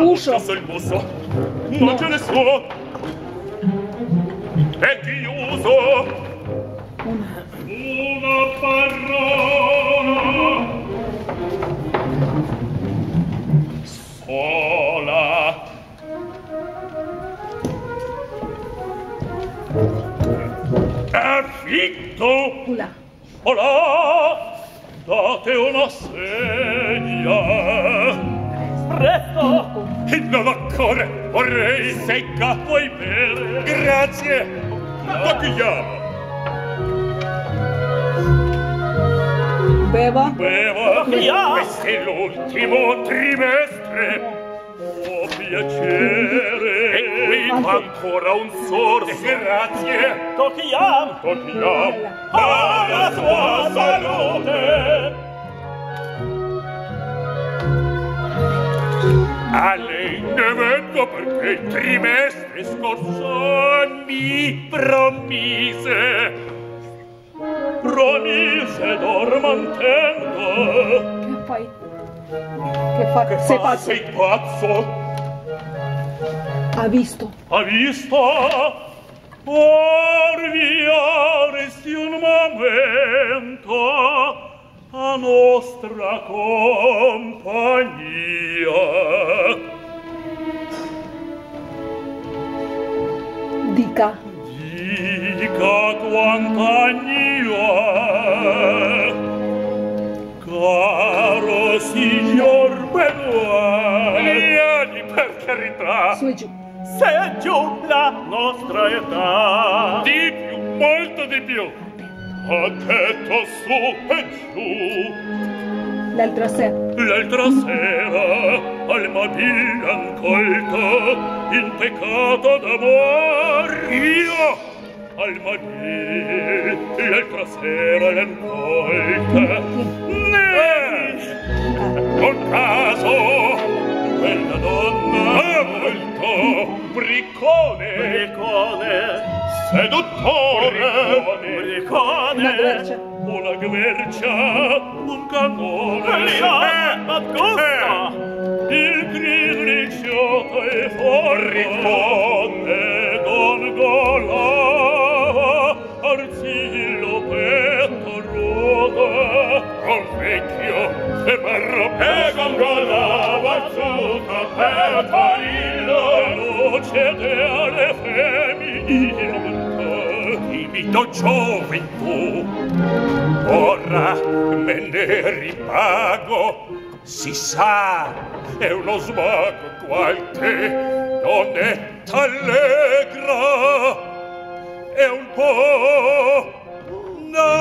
uscio se il busso non c'è nessuno è chiuso una. Parola. Sola. Affitto Ula. Hola, date una segna. Presto! il nuovo cuore vorrei secca vuoi bere grazie paghiamo Beva. Beva. Beva. Questo è l'ultimo trimestre. Oh, piacere. E qui ancora un sorso. Grazie. Tocchiam. Tocchiam. Ah, Alla sua salute. vengo perché il trimestre scorso mi promise promise dormantendo che fai? che fai? Che sei pazzo? sei pazzo? ha visto? ha visto? or via resti un momento a nostra compagnia dica. Dica quant'agnio Caro signor Benoit. Vieni per carità Su e giù. Se giù la nostra età. Di più, molto di più. Ha detto su e giù. L'altra sera. L'altra sera alma mia incolta in peccato d'amor. Io? Alma mia l'altra sera l'incolta ne! Eh, con caso quella donna ah! molto bricone bricone seduttore. Bricone bricone, bricone. Gewercia un canone Eh, ad costa? Eh. Il grin ricciota e forricone Gongola Arzillo petto ruoda Col vecchio se perro E gongola Varzuta per parillo Luce dea splendido gioventù ora me ne ripago. Si sa è uno svago qualche che non è è un po' no